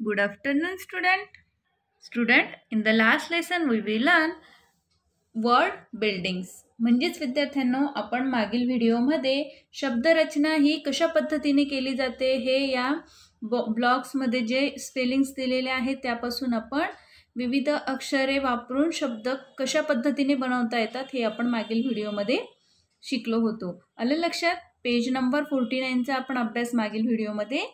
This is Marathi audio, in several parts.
Good afternoon, student. Student, in the last lesson we will learn word buildings. म्हणजेच विद्यार्थ्यांनो आपण मागील व्हिडिओमध्ये शब्दरचना ही कशा पद्धतीने केली जाते हे या ब्लॉग्समध्ये जे स्पेलिंग्स दिलेले आहेत त्यापासून आपण विविध अक्षरे वापरून शब्द कशा पद्धतीने बनवता येतात हे आपण मागील व्हिडिओमध्ये शिकलो होतो आलं लक्षात पेज नंबर फोर्टी नाईनचा आपण अभ्यास मागील व्हिडिओमध्ये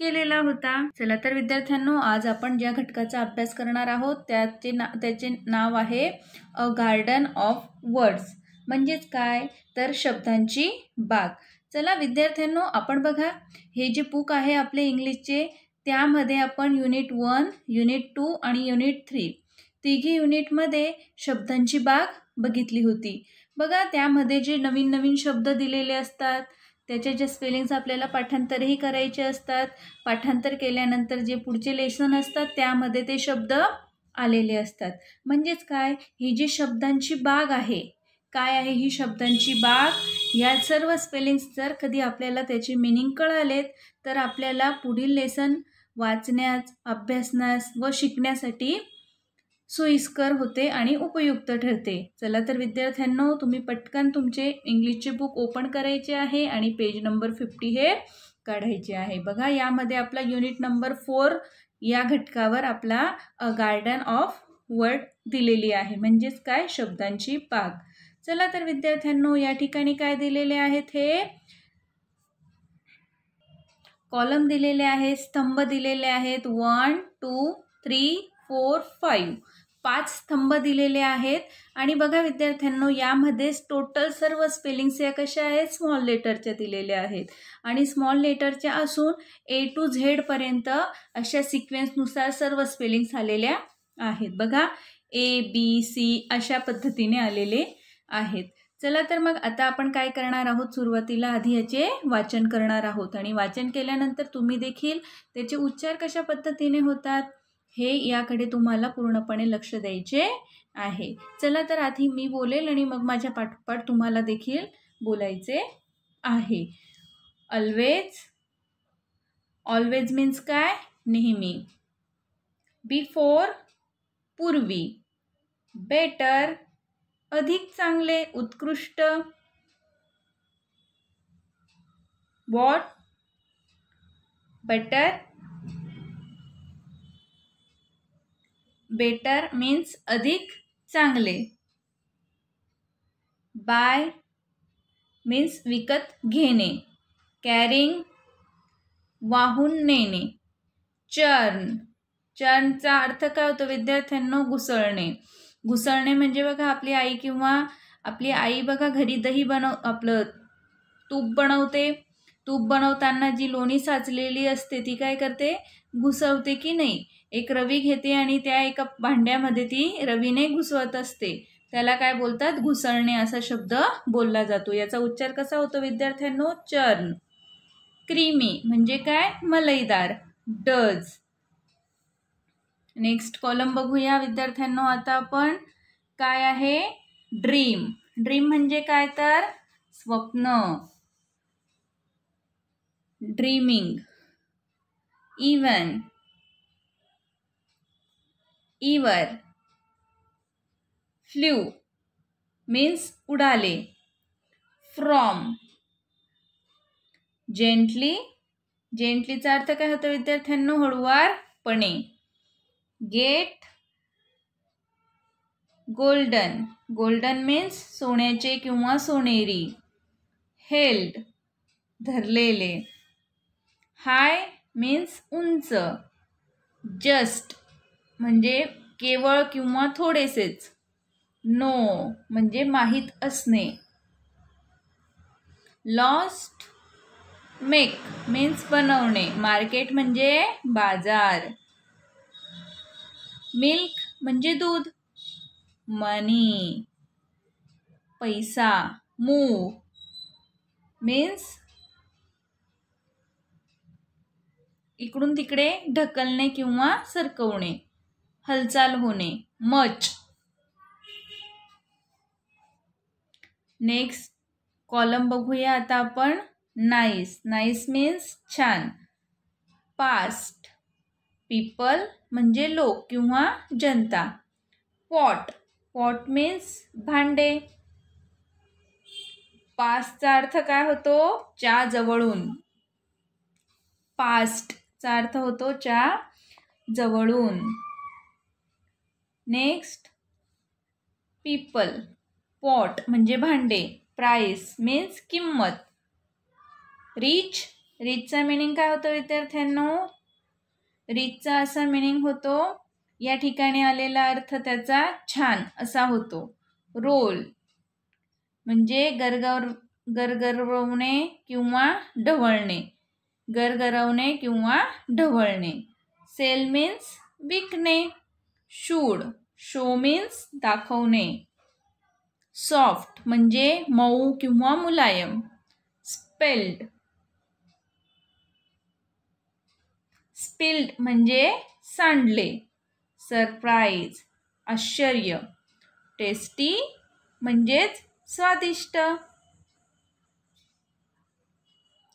केलेला होता. चला तर विद्यार्थ्यांनो आज आपण ज्या घटकाचा अभ्यास करणार आहोत त्याचे ना त्याचे नाव आहे अ गार्डन ऑफ वर्ड्स. म्हणजेच काय? तर शब्दांची बाग. चला विद्यार्थ्यांनो आपण बघा हे जे बुक आहे आपले इंग्लिशचे त्यामध्ये आपण युनिट वन युनिट टू आणि युनिट थ्री तिघी युनिटमध्ये शब्दांची बाग बघितली होती. बघा त्यामध्ये जे नवीन नवीन शब्द दिलेले असतात त्याचे जे स्पेलिंग्स आपल्याला पाठांतरही करायचे असतात पाठांतर केल्यानंतर जे पुढचे लेसन असतात त्यामध्ये ते शब्द आलेले असतात. म्हणजेच काय? ही जी शब्दांची बाग आहे काय आहे ही शब्दांची बाग? या सर्व स्पेलिंग्स जर कधी आपल्याला त्याचे मिनिंग कळालेत तर आपल्याला पुढील लेसन वाचण्यास अभ्यासण्यास व शिकण्यासाठी सोयीस्कर होते आणि उपयुक्त ठरते. चला तर विद्यार्थ्यांनो तुम्ही पटकन तुमचे इंग्लिशचे बुक ओपन करायचे आहे आणि पेज नंबर फिफ्टी हे काढायचे आहे. बघा यामध्ये आपला युनिट नंबर फोर या घटकावर आपला अ गार्डन ऑफ वर्ड दिलेली आहे. म्हणजेच काय? शब्दांची पाक चला तर विद्यार्थ्यांनो या ठिकाणी काय दिलेले आहेत हे? कॉलम दिलेले आहेत स्तंभ दिलेले आहेत. One two three four five. पाच स्तंभ दिलेले आहेत. आणि बघा विद्यार्थ्यांनो यामध्येच टोटल सर्व स्पेलिंग्स या कशा आहेत? स्मॉल लेटरच्या दिलेल्या आहेत. आणि स्मॉल लेटरच्या असून ए टू झेडपर्यंत अशा सिक्वेन्सनुसार सर्व स्पेलिंग्स आलेल्या आहेत. बघा ए बी सी अशा पद्धतीने आलेले आहेत. चला तर मग आता आपण काय करणार आहोत? सुरुवातीला आधी याचे वाचन करणार आहोत. आणि वाचन केल्यानंतर तुम्ही देखील त्याचे उच्चार कशा पद्धतीने होतात? हे याकडे तुम्हाला पूर्णपणे लक्ष द्यायचे आहे. चला तर आधी मी बोलेल आणि मग माझ्या पाठोपाठ तुम्हाला देखील बोलायचे आहे. ऑलवेज ऑलवेज मीन्स काय? नेहमी. बिफोर पूर्वी. बेटर अधिक चांगले उत्कृष्ट. वॉट बेटर बेटर मीन्स अधिक चांगले. बाय मीन्स विकत घेणे. कॅरिंग वाहून नेणे. चर्न. चर्नचा अर्थ काय होतो विद्यार्थ्यांना? घुसळणे. घुसळणे म्हणजे बघा आपली आई किंवा आपली आई बघा घरी दही बनव आपलं तूप बनवते. तूप बनवताना जी लोणी साचलेली असते ती काय करते? घुसवते की नाही? एक रवी घेते आणि त्या एका भांड्यामध्ये ती रवीने घुसवत असते. त्याला काय बोलतात? घुसळणे असा शब्द बोलला जातो. याचा उच्चार कसा होतो विद्यार्थ्यांनो? चर्न. क्रीमी म्हणजे काय? मलईदार. डज. नेक्स्ट कॉलम बघूया विद्यार्थ्यांनो. आता आपण काय आहे? ड्रीम. ड्रीम म्हणजे काय तर? स्वप्न. Dreaming even ever flew means उडाले फ्रॉम जेंटली जेंटलीचा अर्थ काय होतो विद्यार्थ्यांना? हळुवारपणे. गेट गोल्डन गोल्डन मीन्स सोन्याचे किंवा सोनेरी. हेल्ड धरलेले. हाय मीन्स उंच. जस्ट म्हणजे केवळ किंवा थोडेसेच. नो म्हणजे माहीत असणे. लॉस्ट मेक मीन्स बनवणे. मार्केट म्हणजे बाजार. मिल्क म्हणजे दूध. मनी. पैसा. मूव मीन्स इकडून तिकडे ढकलणे किंवा सरकवणे हालचाल होणे. मच. नेक्स्ट कॉलम बघूया आता आपण. नाईस नाईस मीन्स छान. पास्ट पीपल म्हणजे लोक किंवा जनता. पॉट पॉट मीन्स भांडे. पासचा अर्थ काय होतो? च्या जवळून. पास्ट चा अर्थ होतो च्या जवळून. नेक्स्ट पीपल पॉट म्हणजे भांडे प्राईस मीन्स किंमत. रिच रिचचा मिनिंग काय होतो विद्यार्थ्यांनो? रिचचा असा मिनिंग होतो या ठिकाणी आलेला अर्थ त्याचा छान असा होतो. रोल म्हणजे गरगर गरगरवणे किंवा ढवळणे. गरगरवणे किंवा ढवळणे. सेल मीन्स विकणे. शूड शो मीन्स दाखवणे. सॉफ्ट म्हणजे मऊ किंवा मुलायम. स्पेल्ड. स्पिल्ड म्हणजे सांडले. सरप्राईज. आश्चर्य. टेस्टी म्हणजेच स्वादिष्ट.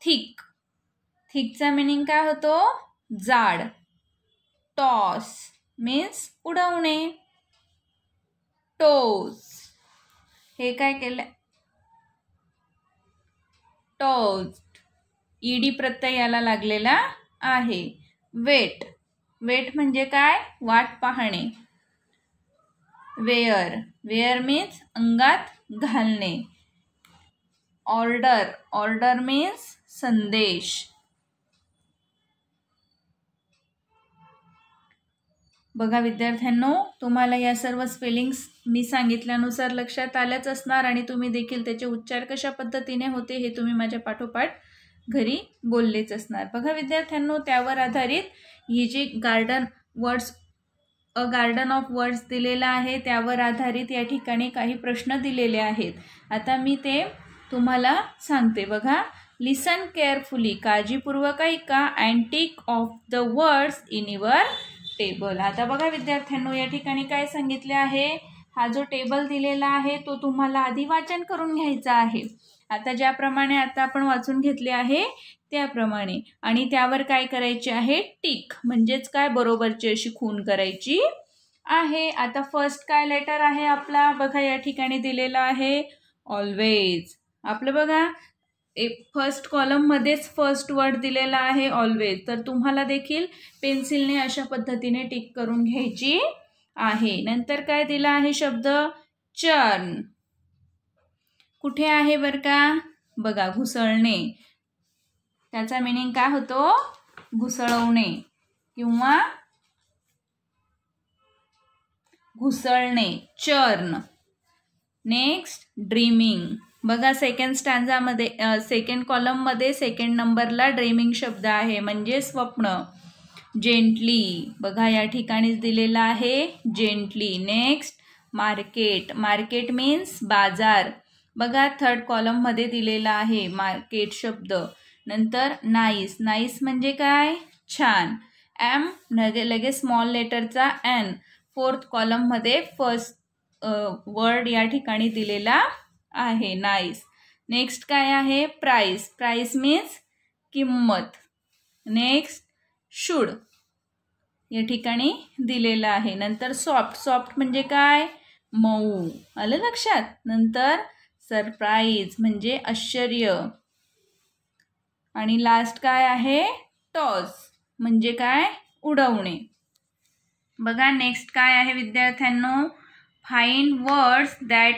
थिक. थिकचा मिनिंग काय होतो? जाड. टॉस मीन्स उडवणे. टोज. हे काय केलं टोज. ईडी प्रत्यय याला लागलेला आहे. वेट. वेट म्हणजे काय? वाट पाहणे. वेअर. वेअर मीन्स अंगात घालणे. ऑर्डर. ऑर्डर मीन्स संदेश. बघा विद्यार्थ्यांनो तुम्हाला या सर्व स्पेलिंग्स मी सांगितल्यानुसार लक्षात आल्याच असणार आणि तुम्ही देखील त्याचे उच्चार कशा पद्धतीने होते हे तुम्ही माझ्या पाठोपाठ घरी बोललेच असणार. बघा विद्यार्थ्यांनो त्यावर आधारित ही जी garden words a garden of words दिलेला आहे त्यावर आधारित या ठिकाणी काही प्रश्न दिलेले आहेत. आता मी ते तुम्हाला सांगते. बघा लिसन केअरफुली काळजीपूर्वक ऐका antic of the words in your table आता बघा विद्यार्थ्यांनो या ठिकाणी काय सांगितले आहे? हा जो टेबल दिलेला आहे तो तुम्हाला आधी वाचन करून घ्यायचा आहे. आता ज्याप्रमाणे आता आपण वाचून घेतले आहे त्याप्रमाणे. आणि त्यावर काय करायचे आहे? टिक म्हणजेच काय? बरोबरची अशी खून करायची आहे. आता फर्स्ट काय लेटर आहे आपला? बघा या ठिकाणी दिलेला आहे ऑलवेज आपलं बघा एक फर्स्ट कॉलममध्येच फर्स्ट वर्ड दिलेला आहे ऑलवेज तर तुम्हाला देखील पेन्सिलने अशा पद्धतीने टिक करून घ्यायची आहे. नंतर काय दिला आहे शब्द? चर्न. कुठे आहे बरं का? बघा घुसळणे. त्याचा मिनिंग काय होतो? घुसळवणे किंवा घुसळणे. चर्न. नेक्स्ट ड्रीमिंग बघा सेकंड स्टँजामध्ये सेकंड कॉलममध्ये सेकंड नंबरला ड्रीमिंग शब्द आहे म्हणजे स्वप्न. जेंटली बघा या ठिकाणीच दिलेला आहे gently next market market means बाजार. बघा थर्ड कॉलममध्ये दिलेला आहे मार्केट शब्द. नंतर नाईस नाईस म्हणजे काय? छान. एम लगे लगेच स्मॉल लेटरचा एन फोर्थ कॉलममध्ये फर्स्ट वर्ड या ठिकाणी दिलेला आहे. नाईस नेक्स्ट काय आहे? प्राईस प्राईस मीन्स किंमत. नेक्स्ट शुड या ठिकाणी दिलेलं आहे. नंतर सॉफ्ट सॉफ्ट म्हणजे काय? मऊ. आलं लक्षात? नंतर सरप्राईज म्हणजे आश्चर्य. आणि लास्ट काय आहे? टॉस म्हणजे काय? उडवणे. बघा नेक्स्ट काय आहे विद्यार्थ्यांनो? Fine words that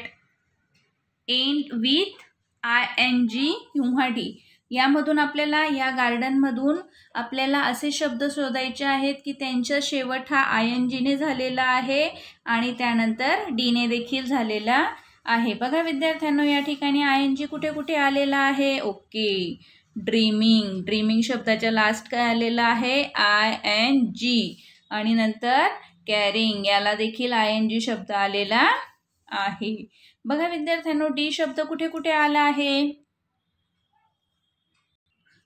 end with I N G किंवा डी यामधून आपल्याला या गार्डनमधून आपल्याला असे शब्द शोधायचे आहेत की त्यांचा शेवट हा आय एन जीने झालेला आहे आणि त्यानंतर डीने देखील झालेला आहे. बघा विद्यार्थ्यांनो या ठिकाणी आय एन जी कुठे कुठे आलेला आहे? ओके. ड्रीमिंग ड्रीमिंग शब्दाच्या लास्ट काय आलेला आहे? आय एन जी आणि नंतर कॅरिंग याला देखील आय एन जी शब्द आलेला आहे. बघा विद्यार्थ्यांनो डी शब्द कुठे कुठे आला आहे?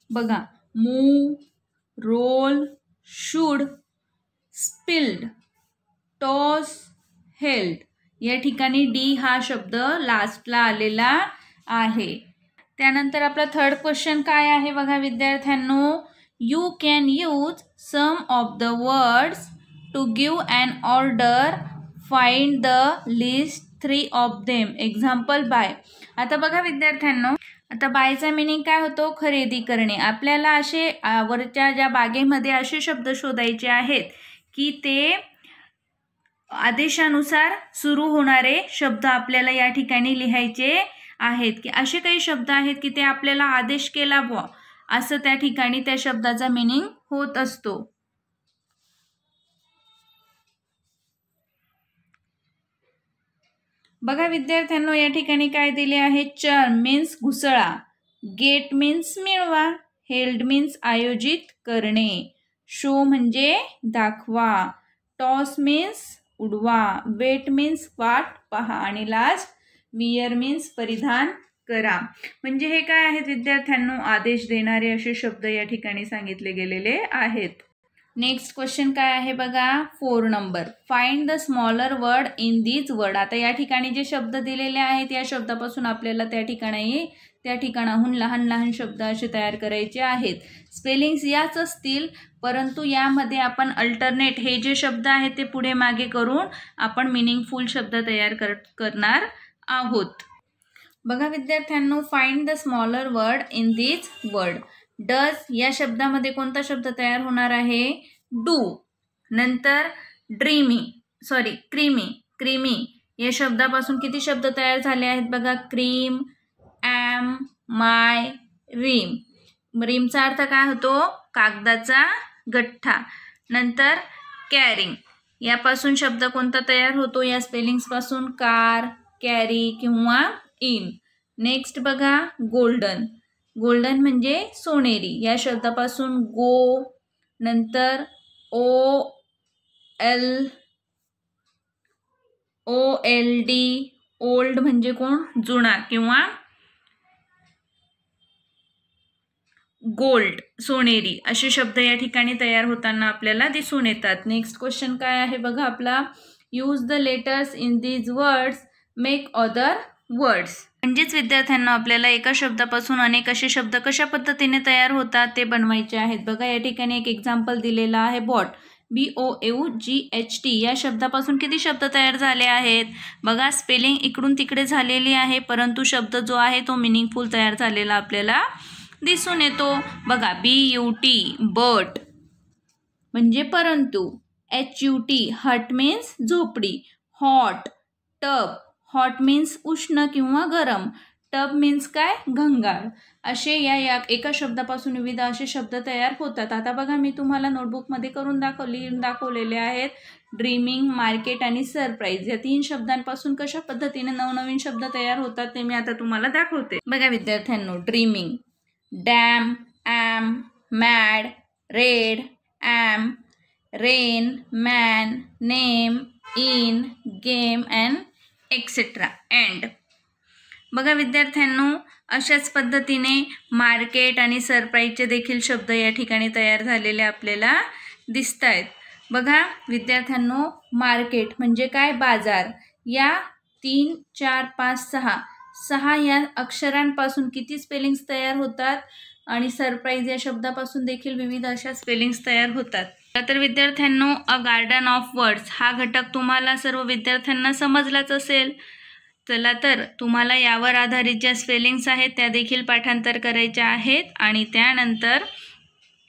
बघा move roll should spilled toss held. या ठिकाणी डी हा शब्द लास्टला आलेला आहे. त्यानंतर आपला थर्ड क्वेश्चन काय आहे बघा विद्यार्थ्यांनो? You can use some of the words to give and order find the list three of them example by आता बघा विद्यार्थ्यांनो आता बायचा मिनिंग काय होतो? खरेदी करणे. आपल्याला असे वरच्या ज्या बागेमध्ये असे शब्द शोधायचे आहेत की ते आदेशानुसार सुरू होणारे शब्द आपल्याला या ठिकाणी लिहायचे आहेत. की असे काही शब्द आहेत की ते आपल्याला आदेश केला बुवा. असं त्या ठिकाणी त्या शब्दाचा मिनिंग होत असतो. बघा विद्यार्थ्यांनो या ठिकाणी काय दिले आहे? चर मीन्स घुसळा. गेट मीन्स मिळवा. हेल्ड मीन्स आयोजित करणे. शो म्हणजे दाखवा. टॉस मीन्स उडवा. वेट मीन्स वाट पहा. आणि लास्ट वियर मीन्स परिधान करा. म्हणजे हे काय आहेत विद्यार्थ्यांनो? आदेश देणारे असे शब्द या ठिकाणी सांगितले गेलेले आहेत. नेक्स्ट क्वेश्चन काय आहे बघा? Four number find the smaller word in these word आता या ठिकाणी जे शब्द दिलेले आहेत या शब्दापासून आपल्याला त्या ठिकाणी त्या ठिकाणाहून लहान लहान शब्द असे तयार करायचे आहेत. स्पेलिंग्स याच असतील परंतु यामध्ये आपण अल्टरनेट हे जे शब्द आहेत ते पुढे मागे करून आपण मिनिंगफुल शब्द तयार कर करणार आहोत. बघा विद्यार्थ्यांनो find the smaller word in these word does या शब्दामध्ये कोणता शब्द तयार होणार आहे? डू नंतर ड्रीमी सॉरी क्रीमी क्रीमी या शब्दापासून किती शब्द तयार झाले आहेत बघा? क्रीम ॲम माय रिम रीमचा अर्थ काय होतो? कागदाचा गठ्ठा. नंतर कॅरिंग यापासून शब्द कोणता तयार होतो? या स्पेलिंग्सपासून कार कॅरी किंवा इन नेक्स्ट बघा गोल्डन गोल्डन म्हणजे सोनेरी. या शब्दापासून गो नंतर O L O L D old म्हणजे कोण? जुना किंवा गोल्ड सोनेरी. असे शब्द या ठिकाणी तयार होताना आपल्याला दिसून येतात. नेक्स्ट क्वेश्चन काय आहे बघा आपला. Use the letters in these words make other words म्हणजेच विद्यार्थ्यांना आपल्याला एका शब्दापासून अनेक असे शब्द कशा पद्धतीने तयार होतात ते बनवायचे आहेत. बघा या ठिकाणी एक एक्झाम्पल दिलेला आहे bought. B O U G H T या शब्दापासून किती शब्द तयार झाले आहेत? बघा स्पेलिंग इकडून तिकडे झालेली आहे परंतु शब्द जो आहे तो मिनिंगफुल तयार झालेला आपल्याला दिसून येतो. बघा बी यू टी बट. म्हणजे परंतु. H U T hut means झोपडी. हॉट टब हॉट मीन्स उष्ण किंवा गरम टब मीन्स काय? घंगाळ. असे या या एका शब्दापासून विविध असे शब्द तयार होतात. आता बघा मी तुम्हाला नोटबुकमध्ये करून दाखव लिहून दाखवलेले आहेत. ड्रीमिंग मार्केट आणि सरप्राईज या तीन शब्दांपासून कशा पद्धतीने नवनवीन शब्द तयार होतात ते मी आता तुम्हाला दाखवते. बघा विद्यार्थ्यांनो dreaming dam am mad red am rain man name in game and etcetera and बघा विद्यार्थ्यांनो अशाच पद्धतीने मार्केट आणि सरप्राईजचे देखील शब्द या ठिकाणी तयार झालेले आपल्याला दिसत आहेत बघा विद्यार्थ्यांनो मार्केट म्हणजे काय? बाजार. या तीन चार पाच सहा. सहा या अक्षरांपासून किती स्पेलिंग्स तयार होतात? आणि सरप्राईज या शब्दापासून देखील विविध अशा स्पेलिंग्स तयार होतात. तर विद्यार्थ्यांनो अ गार्डन ऑफ वर्ड्स हा घटक तुम्हाला सर्व विद्यार्थ्यांना समजलाच असेल. चला तर तुम्हाला यावर आधारित ज्या स्पेलिंग्स आहेत त्या देखील पाठांतर करायच्या आहेत आणि त्यानंतर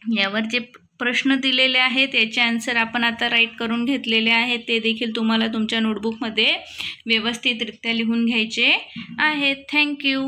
यावर जे प्रश्न दिलेले आहेत याचे आन्सर आपण आता राईट करून घेतलेले आहेत ते देखील तुम्हाला तुमच्या नोटबुकमध्ये व्यवस्थितरित्या लिहून घ्यायचे आहेत. थँक्यू